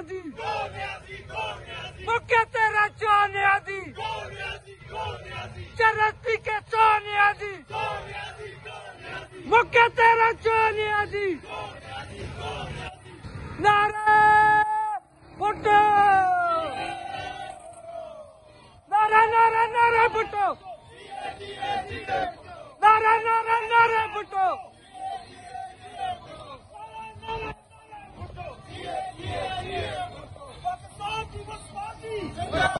ते चयाुटो नारा नारा बुटो